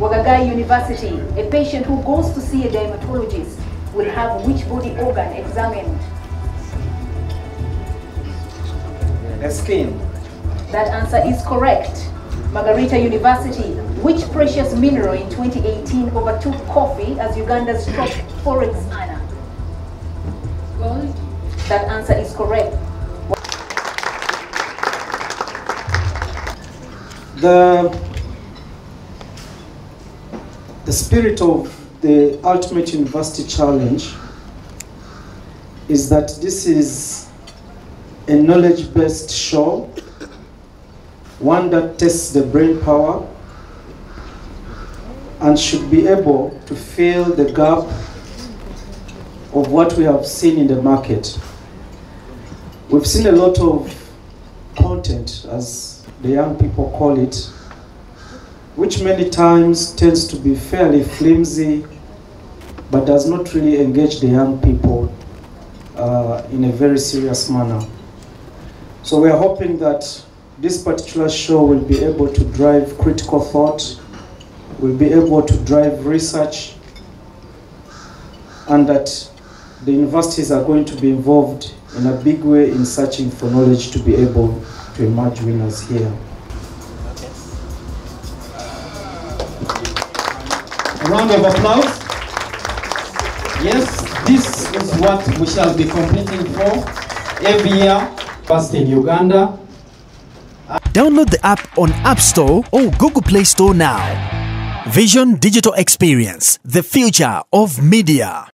Wagagai University, a patient who goes to see a dermatologist will have which body organ examined? The skin. That answer is correct. Makerere University, which precious mineral in 2018 overtook coffee as Uganda's top forex earner? Gold. That answer is correct. The, the spirit of the Ultimate University Challenge is that this is a knowledge-based show, one that tests the brain power and should be able to fill the gap of what we have seen in the market. We've seen a lot of content, as the young people call it, which many times tends to be fairly flimsy, but does not really engage the young people uh, in a very serious manner. So we are hoping that this particular show will be able to drive critical thought, will be able to drive research, and that the universities are going to be involved in a big way in searching for knowledge to be able to emerge winners here. Round of applause. Yes, this is what we shall be competing for every year. First in Uganda. Download the app on App Store or Google Play Store now. Vision Digital Experience, the future of media.